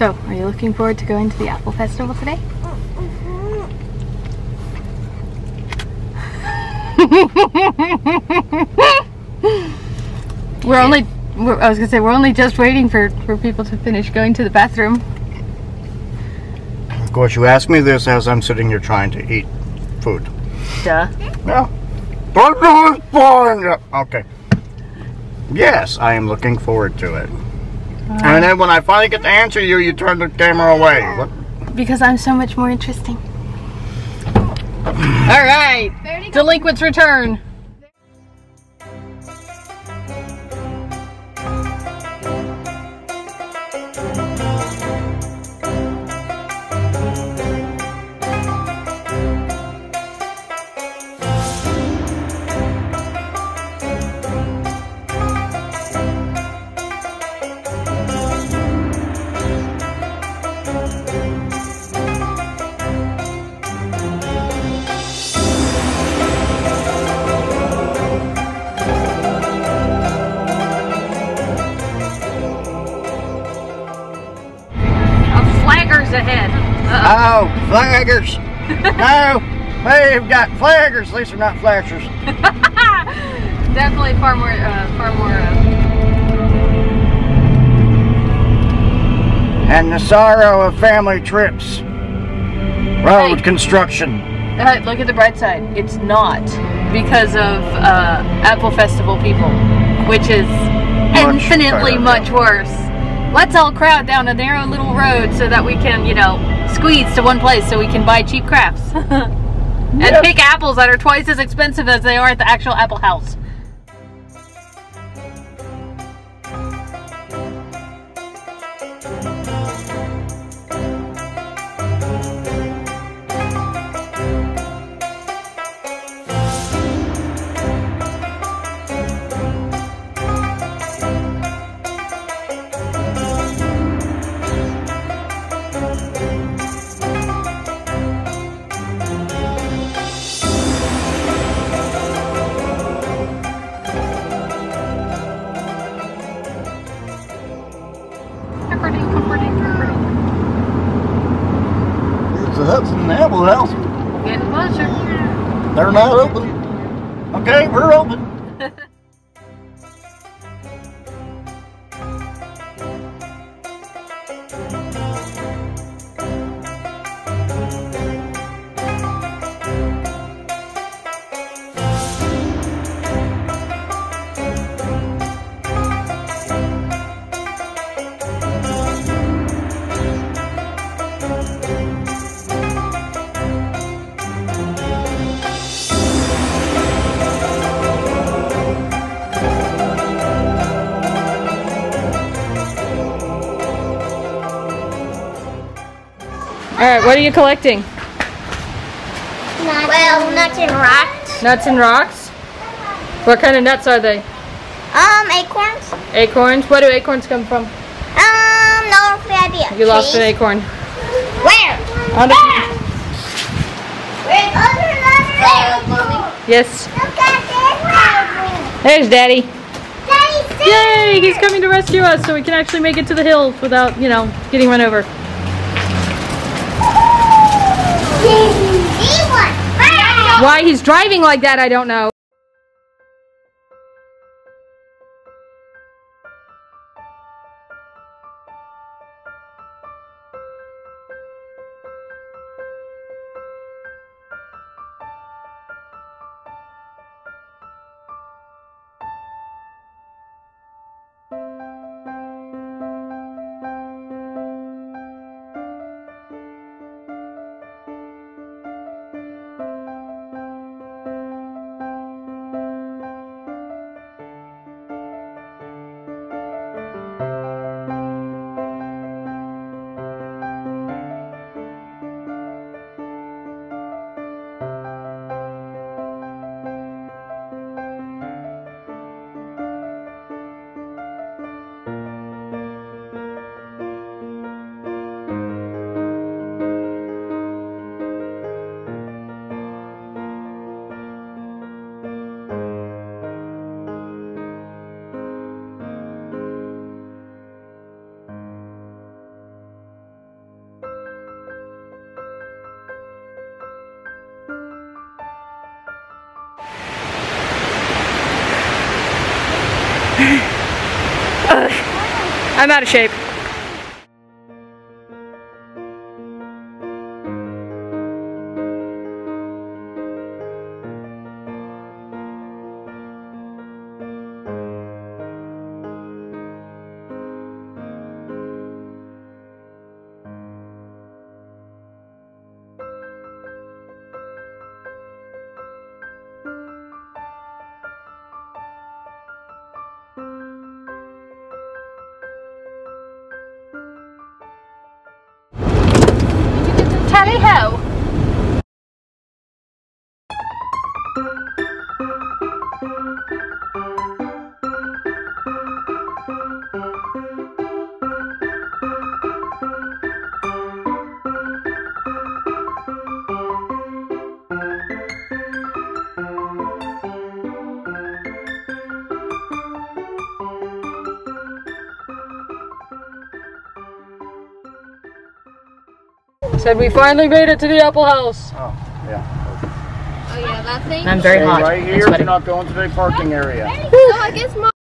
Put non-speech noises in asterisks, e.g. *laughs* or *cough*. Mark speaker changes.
Speaker 1: you looking forward to going to the Apple Festival today? *laughs* we're only, we're, I was gonna say, we're only just waiting for, for people to finish going to the bathroom.
Speaker 2: Of course, you ask me this as I'm sitting here trying to eat food.
Speaker 1: Duh.
Speaker 2: Yeah. But no, it's boring. Okay. Yes, I am looking forward to it. And then when I finally get to answer you, you turn the camera away. What?
Speaker 1: Because I'm so much more interesting. All right, delinquents return. Ahead. Uh-oh.
Speaker 2: Oh, flaggers. *laughs* no, they've got flaggers. At least they're not flashers. *laughs*
Speaker 1: Definitely far more, uh, far more. Uh,
Speaker 2: And the sorrow of family trips. Road
Speaker 1: Hey.
Speaker 2: construction.
Speaker 1: uh, look at the bright side. It's not because of uh, Apple Festival people, which is
Speaker 2: Much
Speaker 1: infinitely much worse. Let's all crowd down a narrow little road so that we can, you know, squeeze to one place so we can buy cheap crafts. *laughs* and
Speaker 2: Yes.
Speaker 1: pick apples that are twice as expensive as they are at the actual apple house. Comforting, comforting.
Speaker 2: It's the Hudson Apple House.
Speaker 1: Getting closer.
Speaker 2: They're not open. Okay, we're open.
Speaker 1: All right, what are you collecting?
Speaker 3: Well, nuts and rocks.
Speaker 1: Nuts and rocks? What kind of nuts are they?
Speaker 3: Um, acorns.
Speaker 1: Acorns? Where do acorns come from?
Speaker 3: Um, no idea.
Speaker 1: You lost an acorn.
Speaker 3: Where?
Speaker 1: On the-
Speaker 3: Where? Where? Where, mommy?
Speaker 1: Yes.
Speaker 3: Look at this.
Speaker 1: There's Daddy.
Speaker 3: Daddy,
Speaker 1: Yay! He's coming to rescue us so we can actually make it to the hills without, you know, getting run over.
Speaker 3: See one.
Speaker 1: Why he's driving like that, I don't know. I'm out of shape. Said we finally made it to the Apple House.
Speaker 2: Oh, yeah.
Speaker 3: Oh yeah, that thing.
Speaker 1: I'm very
Speaker 2: Stay
Speaker 1: hot.
Speaker 2: right
Speaker 1: and
Speaker 2: here.
Speaker 1: sweaty.
Speaker 2: Do not going to the parking area.
Speaker 3: So I guess mom.